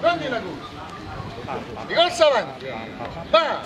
Prendi la corsa. Di corsa avanti. Va!